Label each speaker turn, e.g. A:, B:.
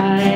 A: trestle,